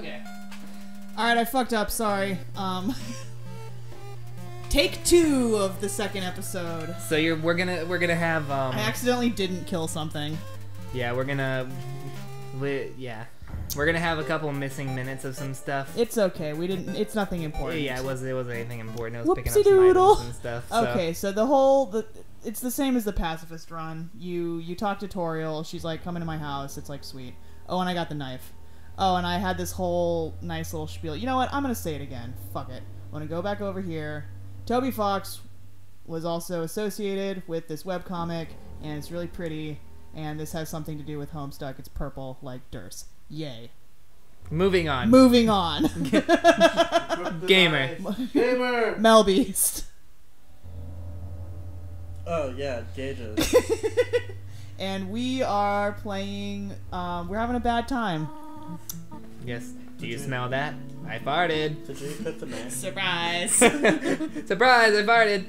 Okay. All right, I fucked up. Sorry. Um, take two of the second episode. So you're we're gonna we're gonna have um I accidentally didn't kill something. yeah we're gonna we, yeah we're gonna have a couple missing minutes of some stuff. It's okay. We didn't. It's nothing important. yeah, it was it wasn't anything important. It was picking up some items and stuff. So. Okay, so the whole the it's the same as the pacifist run. You you talk to Toriel. She's like, "Come into my house." It's like, sweet. Oh, and I got the knife. Oh, and I had this whole nice little spiel. You know what? I'm gonna say it again. Fuck it. I'm gonna go back over here. Toby Fox was also associated with this webcomic, and it's really pretty. And this has something to do with Homestuck. It's purple like Durst. Yay. Moving on. Moving on. Gamer. Gamer. Mel Beast. Oh yeah, gayjes. and we are playing. Um, we're having a bad time. Yes. Do you smell that? I farted. Did you put the name? Surprise! Surprise! I farted.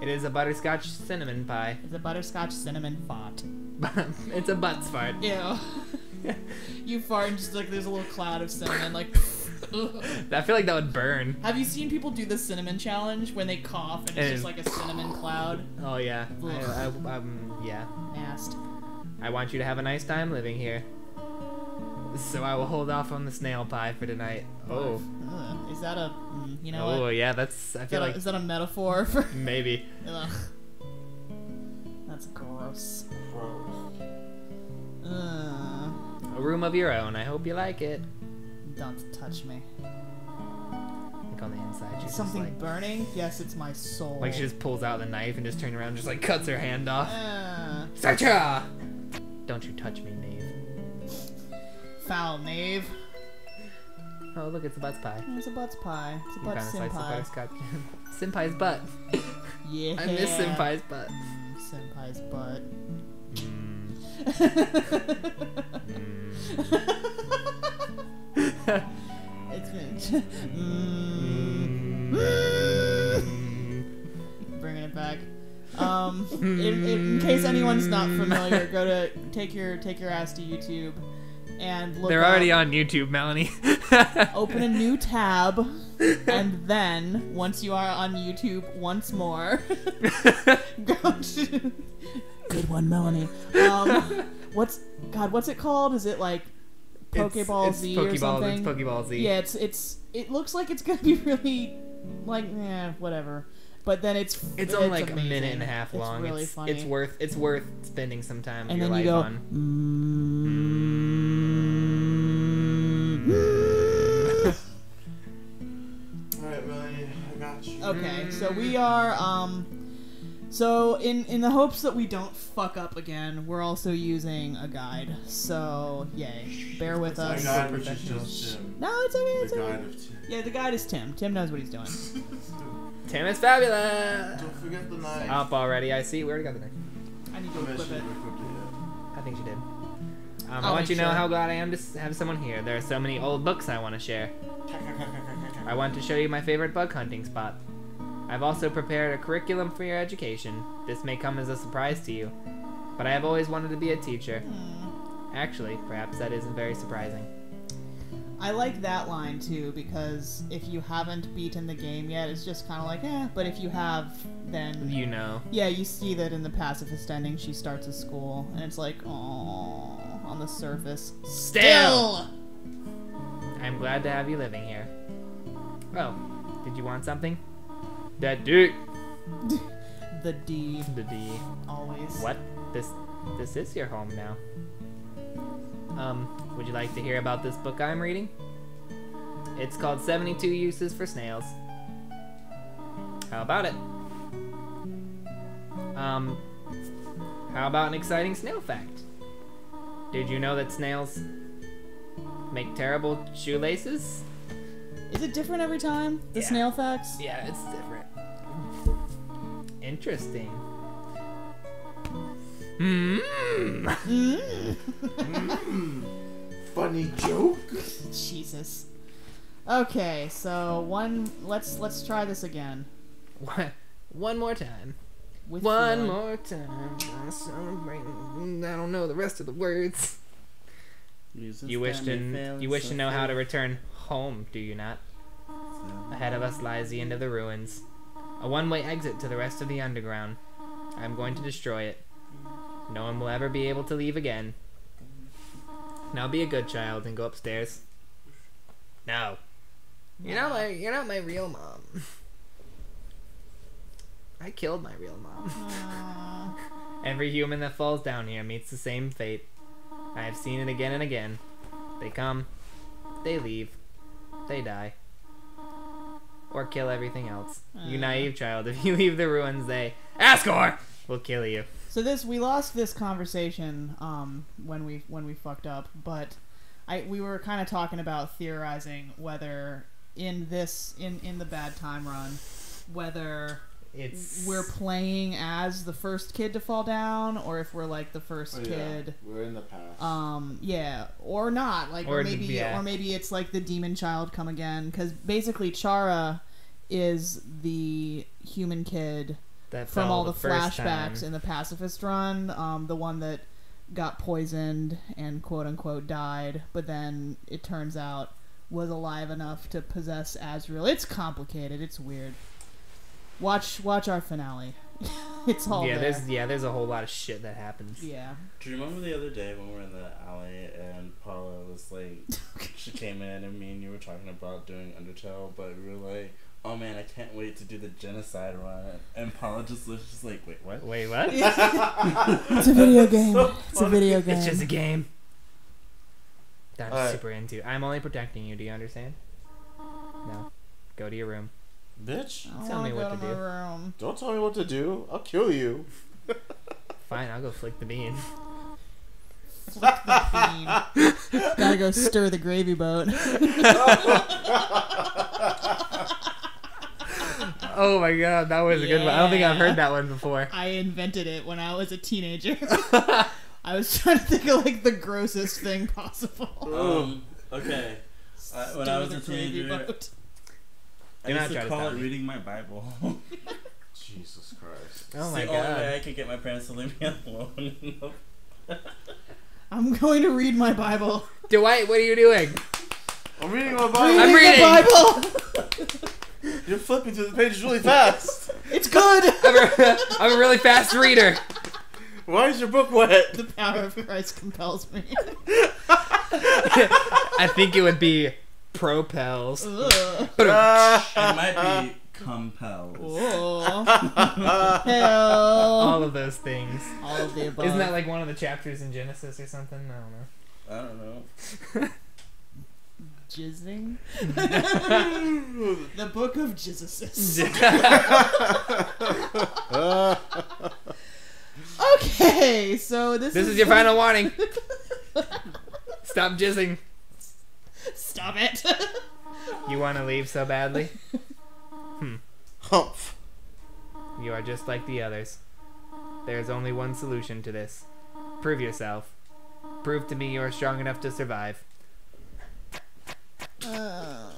It is a butterscotch cinnamon pie. it's a butterscotch cinnamon fart. it's a butts fart. Ew. you fart and just like there's a little cloud of cinnamon. Like, I feel like that would burn. have you seen people do the cinnamon challenge when they cough and it's just like a cinnamon cloud? Oh yeah. I, Ugh. I, um, yeah. Nasty. I want you to have a nice time living here. So I will hold off on the snail pie for tonight. Oh. Ugh, is that a? mm, You know oh what? yeah, that's. I Is feel that, a, like is that a metaphor for? maybe. Ugh. That's gross. Gross. Ugh. A room of your own. I hope you like it. Don't touch me. Look on the inside. She's something just like, burning? Yes, it's my soul. like she just pulls out the knife and just turns around, and just like cuts her hand off. Uh, Sarcha! Don't you touch me, knave. Foul knave. Oh look, it's a butts pie. It's a butts pie. It's a butt senpai. Senpai's butt. Yeah. I miss Senpai's butt. Mm, Senpai's butt. Mm. it's been. mm, bringing it back. Um, in, in, in case anyone's not familiar, go to take your take your ass to YouTube and look. They're already up- on YouTube, Melanie. Open a new tab, and then once you are on YouTube once more, go to. Good one, Melanie. Um, what's God? What's it called? Is it like Pokeball it's Z Pokeball, or something? It's Pokeball Z. Yeah, it's it's it looks like it's gonna be really like eh, whatever. But then it's It's only like amazing. a minute and a half It's long. really it's, funny. it's worth it's worth spending some time of and your then life you go. on. "Mm." We are um so in in the hopes that we don't fuck up again, we're also using a guide. So yay. Bear with The us. guide, which is just Tim. No, it's okay, it's The okay. guide of Tim. Yeah, the guide is Tim. Tim knows what he's doing. Tim is fabulous. Don't forget the knife. Up already. I see. We already got the knife. I need to I equip it. it I think she did. Um, I want you to know sure. how glad I am to have someone here. There are so many old books I want to share. I want to show you my favorite bug hunting spot. I've also prepared a curriculum for your education. This may come as a surprise to you, but I have always wanted to be a teacher. Hmm. Actually, perhaps that isn't very surprising. I like that line too because if you haven't beaten the game yet, it's just kind of like eh. But if you have, then You know. yeah, you see that in the pacifist ending, she starts a school, and it's like oh, on the surface. Still! I'm glad to have you living here. Oh, did you want something? That dick. the D The D. always. What? This this is your home now. Um, would you like to hear about this book I'm reading? It's called 72 Uses for Snails. How about it? Um, how about an exciting snail fact? Did you know that snails make terrible shoelaces? Is it different every time? The Yeah. snail facts. Yeah, it's different. Interesting. Hmm. Mm. Mm. Funny joke. Jesus. Okay, so one. Let's let's try this again. One, one more time. With One feeling. more time. I don't know the rest of the words. You wish to you wish to know how to return home, do you not? Ahead of us lies the end of the ruins, a one-way exit to the rest of the underground. I am going to destroy it. No one will ever be able to leave again. Now be a good child and go upstairs. No. You're not my you're not my real mom. I killed my real mom. Every human that falls down here meets the same fate. I have seen it again and again. They come, they leave, they die. Or kill everything else. You Uh. naive child, if you leave the ruins, they. Asgore! will kill you. So this we lost this conversation um, when we when we fucked up, but I we were kind of talking about theorizing whether in this in in the bad time run whether It's. we're playing as the first kid to fall down or if we're like the first Oh, yeah. kid We're in the past. um yeah or not like or, Or, maybe yeah. or maybe it's like the demon child come again because basically chara is the human kid that from all the, first flashbacks time. in the pacifist run um, the one that got poisoned and quote unquote died but then it turns out was alive enough to possess Asriel. It's complicated. It's weird. Watch watch our finale. it's all yeah, there. there's yeah, there's a whole lot of shit that happens. Yeah. Do you remember the other day when we were in the alley and Paula was like, she came in and me and you were talking about doing Undertale, but we were like, oh man, I can't wait to do the genocide run. And Paula just was just like, wait, what? Wait, what? It's a video game. so it's a video game. It's just a game. That I'm Alright. super into. I'm only protecting you. Do you understand? No. Go to your room. Bitch, I Tell me what to do. Room. don't tell me what to do. I'll kill you. Fine, I'll go flick the bean. Flick the bean. Gotta go stir the gravy boat. Oh my god, that was a good one. I don't think I've heard that one before. I invented it when I was a teenager. I was trying to think of like the grossest thing possible. Um, okay. I- when I was a gravy teenager- boat. I Do not used to to call it me. reading my Bible. Jesus Christ. Oh it's my the only way. I can get my parents to leave me alone. I'm going to read my Bible. Dwight, what are you doing? I'm reading my Reading Bible. I'm reading. the Bible. You're flipping through the pages really fast. It's good. I'm a, I'm a really fast reader. Why is your book wet? the power of Christ compels me. I think it would be propels. Ugh. it might be compels. Hell. All of those things. All of the above. Isn't that like one of the chapters in Genesis or something? I don't know. I don't know. jizzing? the book of Jesus. Okay, so this, This is your final warning. Stop jizzing. Stop it. You want to leave so badly? Humph. You are just like the others. There is only one solution to this. Prove yourself. Prove to me you are strong enough to survive. Uh,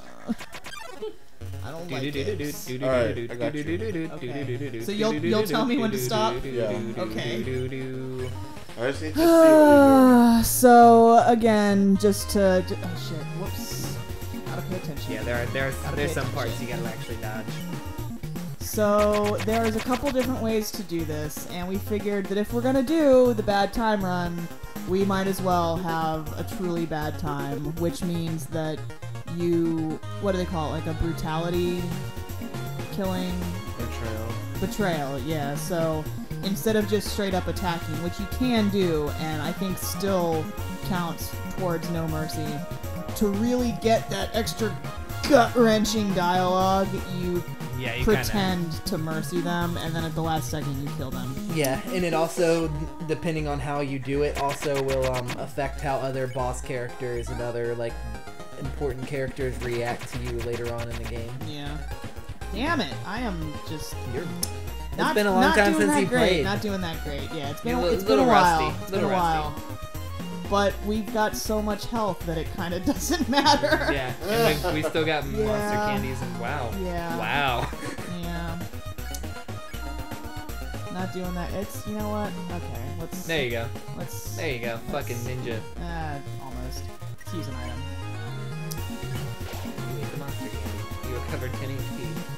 I don't like it. Alright, I got you. Okay. So you'll- you'll tell me when to stop? Yeah. Okay. I just need to see what Uh, so again, just to j- oh shit, whoops, gotta pay attention. Yeah, there are there's Gotta there's pay some parts you gotta actually dodge. So there's a couple different ways to do this, and we figured that if we're gonna do the bad time run, we might as well have a truly bad time, which means that you what do they call it, like a brutality killing betrayal. betrayal. Yeah. So instead of just straight up attacking, which you can do, and I think still counts towards no mercy, to really get that extra gut wrenching dialogue, you Yeah, you pretend to mercy them, and then at the last second you kill them. Yeah, and it also, depending on how you do it, also will um, affect how other boss characters and other like important characters react to you later on in the game. Yeah. Damn it! I am just You're, not. been a long time since you great. played. Not doing that great. Yeah, it's been a, it's been a little while. rusty, It's been a little rusty. while. But we've got so much health that it kind of doesn't matter. Yeah, and we, we still got monster candies and wow. Yeah. Wow. Yeah. Not doing that. It's you know what? Okay, let's There you go. let's There you go. Fucking ninja. Ah, almost. to use an item. You ate the monster candy. You recovered 10 HP.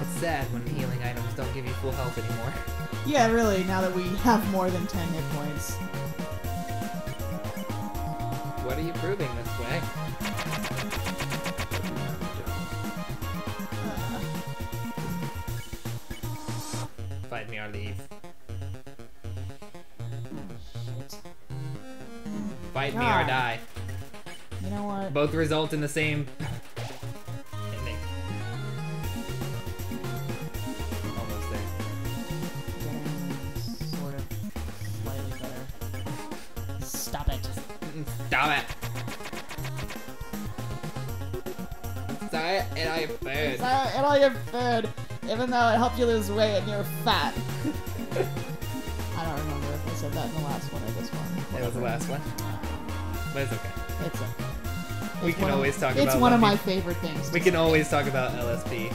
It's sad when healing items don't give you full health anymore. yeah, really. Now that we have more than ten hit points. What are you proving this way? Uh, Fight me or leave. shit. Fight me or die. You know what? Both result in the same food. Sorry, uh, and all your food, even though it helped you lose weight and you're fat. I don't remember if I said that in the last one or this one. That was the last one. But it's okay. It's okay. We can one of- always talk It's about one of my favorite things. We can say. always talk about LSP. You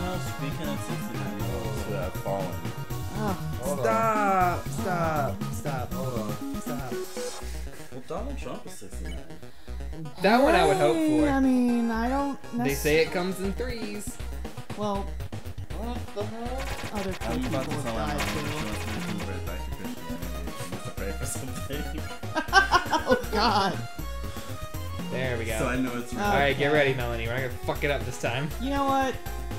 know, speaking of 69 year olds who have fallen, Oh, Hold on. Stop! Stop! Stop! Hold on. Stop! well, Donald Trump is 69. That one I would hope for. I mean, I don't. They say it comes in threes. Well, What the hell? other I'm cool about people have died too. she wants me to convert back to Christianity. She needs to pray for something. oh God. There we go. So I know it's real. Alright, get ready, Melanie. We're not gonna fuck it up this time. You know what?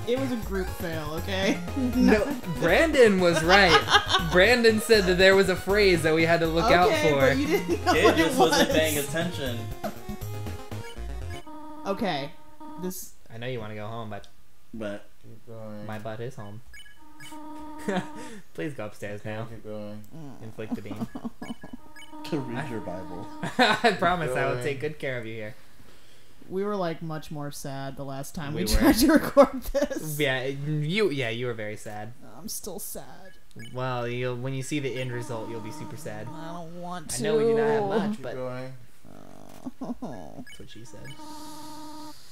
It was a group fail, okay? No, Brandon was right. Brandon said that there was a phrase that we had to look okay, out for. but you didn't know Kid what it just was. wasn't paying attention. Okay, this. I know you want to go home, but But Keep going. my butt is home. Please go upstairs now. Keep going. Mm. Inflict the beam. to read your Bible. I promise I will take good care of you here. We were like much more sad the last time we, We tried to record this. Yeah, you. Yeah, you were very sad. I'm still sad. Well, you'll when you see the end result, you'll be super sad. I don't want to. I know we do not have much, Keep but going. that's what she said.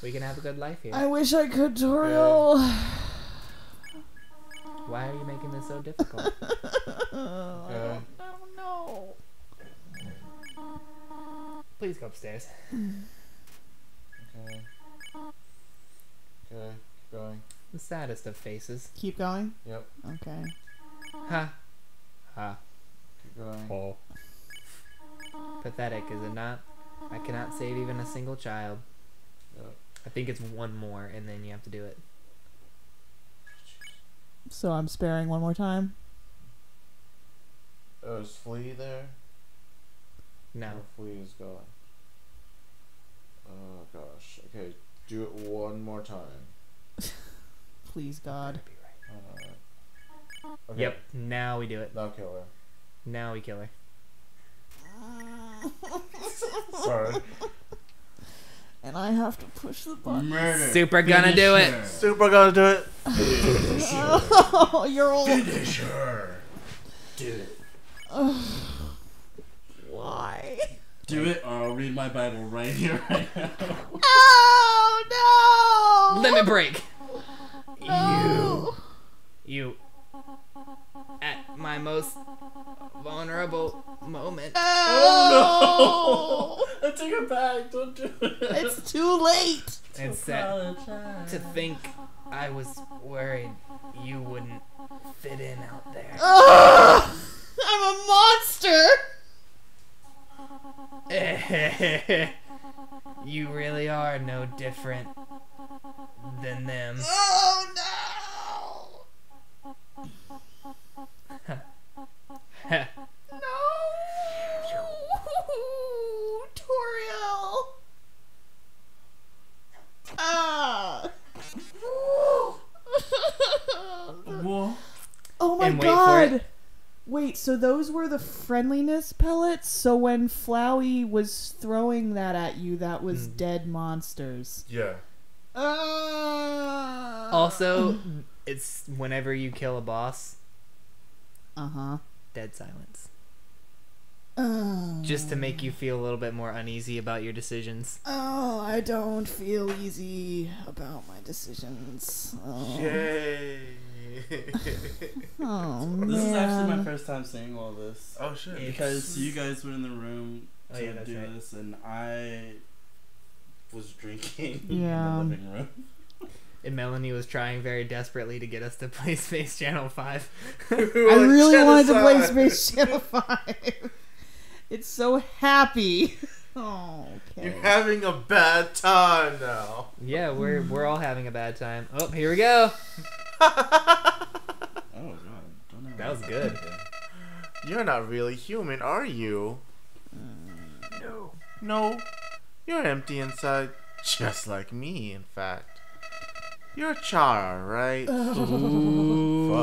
We can have a good life here. I wish I could, Toriel. Why are you making this so difficult? I don't, uh, I don't know. Please go upstairs. Okay. Okay. Keep going. The saddest of faces. Keep going. Yep. Okay. Ha. Ha. Keep going. Oh. Pathetic, is it not? I cannot save even a single child. Yep. I think it's one more, and then you have to do it. So I'm sparing one more time. Oh, is Flea there? No. Or Flea is gone. Oh gosh. Okay. Do it one more time. Please, God. Alright. Okay. Yep. Now we do it. Now kill her. Now we kill her. Sorry. And I have to push the button. Murder. Super gonna do it. Super gonna do it. Oh, you're old. Finisher. Do it. Why? Do it, or I'll read my Bible right here, right now. Oh no! Limit break. No! You. At my most vulnerable moment. Oh, oh No! I take it back. Don't do it. It's too late. It's sad to think I was worried you wouldn't fit in out there. Ugh! I'm a monster. you really are no different than them. Oh no! No! Toriel! Ah! Whoa. oh my And wait for god! it. Wait, so those were the friendliness pellets? So when Flowey was throwing that at you, that was Mm. dead monsters. Yeah. Uh, Also, it's whenever you kill a boss, Uh huh. dead silence. Oh. Just to make you feel a little bit more uneasy about your decisions. Oh, I don't feel easy about my decisions. Oh, Yay. oh man. This is actually my first time seeing all this. oh shit. Because you guys were in the room Oh to yeah, do right. this, and I was drinking Yeah. in the living room. And Melanie was trying very desperately to get us to play Space Channel 5. I really wanted to play Space Channel 5. It's so happy. Oh, okay. You're having a bad time now. yeah, we're we're all having a bad time. Oh, here we go. Oh god, don't know. That was good. You're not really human, are you? Mm. No. No. You're empty inside, just like me, in fact. You're Chara, right? Ooh.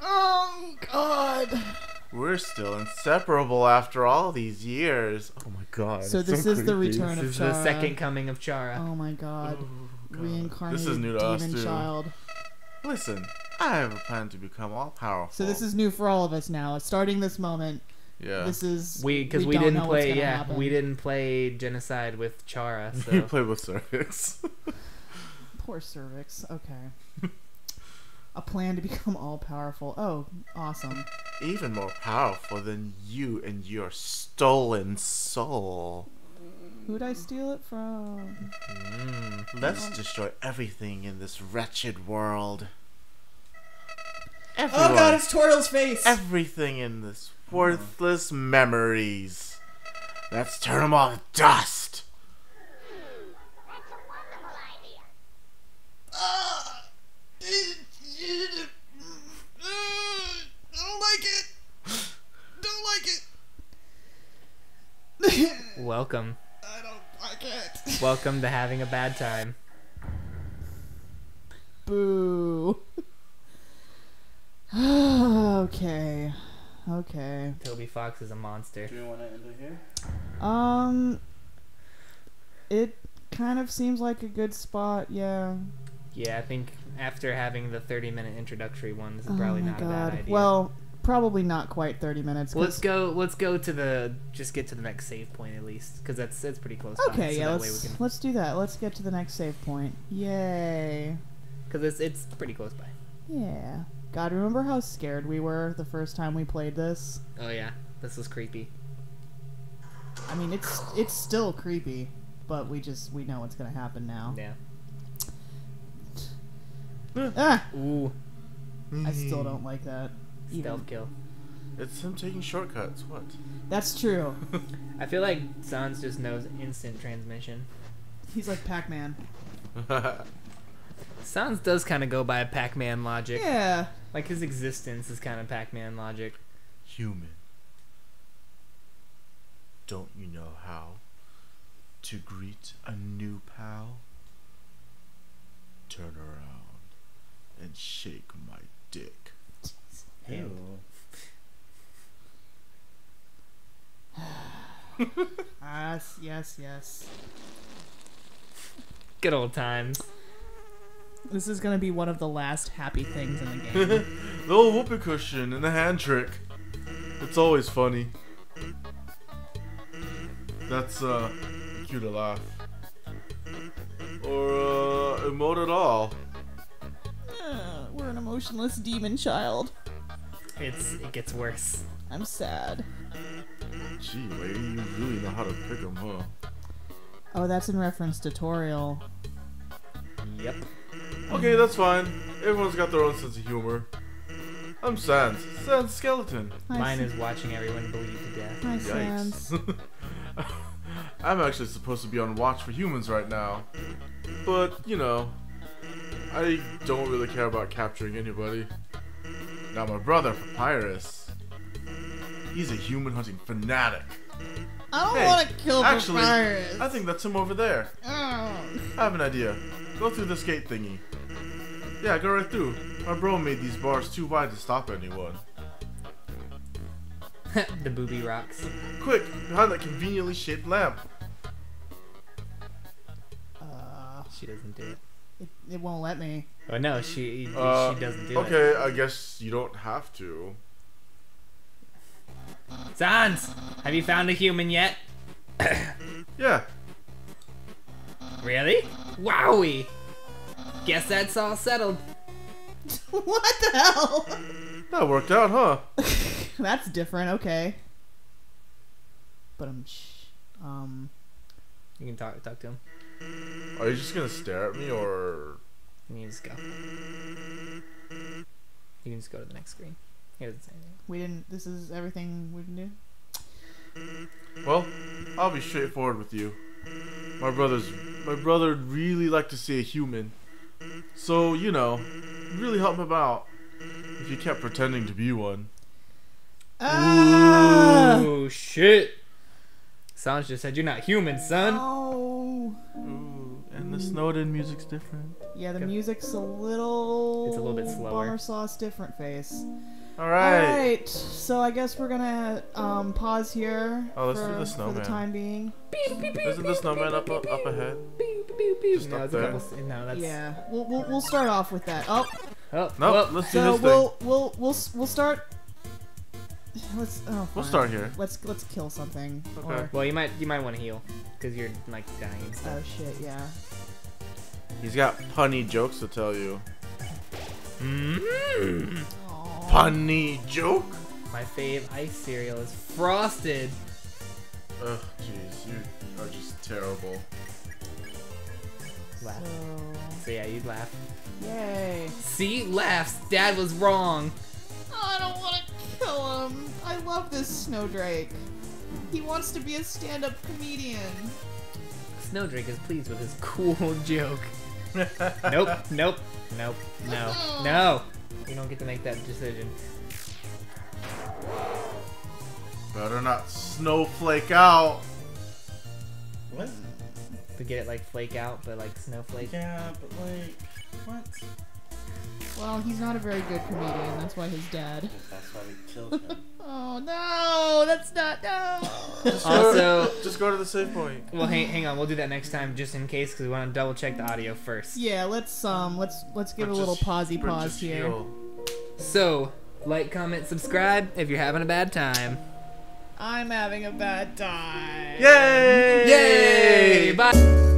Oh, God. We're still inseparable after all these years. Oh my god. So it's this is the creepy. return This of is Chara. the second coming of Chara. Oh my God. Oh, god. Reincarnated This is new to demon us, too. child. Listen, I have a plan to become all powerful. So this is new for all of us now. Starting this moment, yeah. this is We because we, don't didn't play yeah happen. we didn't play genocide with Chara you so play with cervix. Poor cervix. Okay. A plan to become all powerful. Oh, awesome. Even more powerful than you and your stolen soul. Who'd I steal it from? Mm. Let's destroy everything in this wretched world. Oh god, it's Toriel's face! everything in this worthless memories. Let's turn them all to dust. I don't like it! Don't like it! Welcome I don't like it. welcome to having a bad time Boo. okay. Okay. Toby Fox is a monster Do we want to end it here? Um it kind of seems like a good spot, yeah. yeah I think after having the 30 minute introductory one this is Oh probably my not a bad idea Well, probably not quite 30 minutes. let's go let's go to the just get to the next save point at least because that's that's pretty close by, Okay, so yeah, that let's way we can let's do that. Let's get to the next save point. Yay. because it's it's pretty close by Yeah. God, remember how scared we were the first time we played this? oh yeah this was creepy I mean, it's it's still creepy, but we just we know what's gonna happen now. yeah Ah, ooh I still don't like that. Even. stealth kill It's him taking shortcuts. What? That's true. I feel like Sans just knows instant transmission He's like Pac-Man. Sans does kind of go by a Pac-Man logic. Yeah. Like his existence is kind of Pac-Man logic. Human. Don't you know how to greet a new pal? Turn around and shake my dick. Ew. Yes, yes, yes. Good old times. This is gonna be one of the last happy things in the game. The old whoopee cushion and the hand trick. It's always funny. That's uh cue to laugh. Or uh emote at all. Uh, we're an emotionless demon child. It's it gets worse. I'm sad. Gee, lady, you really know how to pick 'em, huh? Oh, that's in reference to Toriel. Yep. Okay, that's fine. Everyone's got their own sense of humor. I'm Sans. Sans Skeleton. Hi, Mine Sa- is watching everyone bleed to death. Hi, Sans. Yikes. I'm actually supposed to be on watch for humans right now. But, you know, I don't really care about capturing anybody. Now, my brother, Papyrus, he's a human hunting fanatic. I don't Hey, want to kill Actually, Papyrus. I think that's him over there. Oh. I have an idea. Go through this gate thingy. Yeah, go right through. My bro made these bars too wide to stop anyone. the booby rocks. Quick, behind that conveniently shaped lamp. Uh, She doesn't do it. it, it won't let me. Oh no, she Uh, she doesn't do it. Okay, I guess you don't have to. Sans, have you found a human yet? Yeah, Really? Wowie! Guess that's all settled. what the hell? that worked out, huh? That's different. Okay. but I'm. Um. You can talk talk to him. Are you just gonna stare at me or? You can just go. You can just go to the next screen. He doesn't say anything. We didn't. This is everything we can do. Well, I'll be straightforward with you. My brother's my brother really like to see a human. So, you know, really help him out. If you kept pretending to be one. Ah! Oh shit! Sans just said you're not human, son. Oh. Ooh, and the Snowdin music's different. Yeah, the Good. music's a little. It's a little bit slower. Bummer sauce, different face. Alright. Alright, so I guess we're gonna um, pause here Oh, let's for, do the for the time being. Isn't the snowman up up, up ahead? Just no, up there. couple, no, that's yeah, we'll, we'll, we'll start off with that. Oh, Oh, No, well, let's do so this we'll thing. we'll we'll we'll start. Let's oh, We'll start here. Let's let's kill something. Okay. Or, well, you might you might want to heal because you're like dying. and stuff. oh shit, yeah. He's got punny jokes to tell you. Mm. Aw. Punny joke? My fave ice cereal is frosted. Ugh, jeez, you are just terrible. Laugh. So, So yeah, you'd laugh. yay. See, laughs. Dad was wrong. I don't want to kill him. I love this Snowdrake. He wants to be a stand-up comedian. Snowdrake is pleased with his cool joke. nope, nope, nope, no, mm-hmm. no. You don't get to make that decision. Better not snowflake out. What? To get it like flake out, but like snowflake. Yeah, but like, what? Well, he's not a very good comedian. That's why his dad. That's why we killed him. Oh no, that's not no. Also, Just go to the save point. well, hang, hang on. We'll do that next time just in case because we want to double check the audio first. yeah, let's um, let's let's give But a little just- pausey pause just here. heal. So, like, comment, subscribe if you're having a bad time. I'm having a bad time. Yay! Yay! Bye.